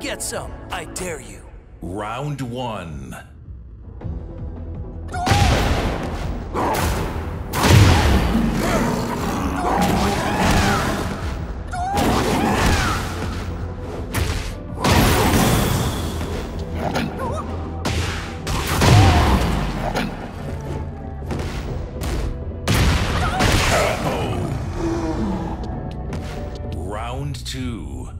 get some. I dare you. Round one. Round two.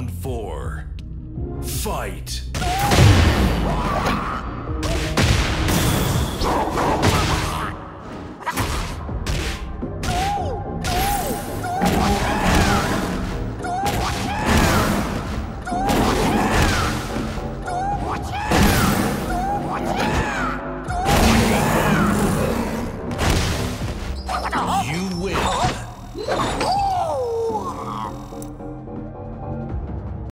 Round four. Fight! You